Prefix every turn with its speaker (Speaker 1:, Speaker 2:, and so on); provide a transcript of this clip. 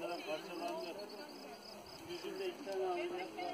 Speaker 1: parçalandı. Yüzünde iki tane ağrı var.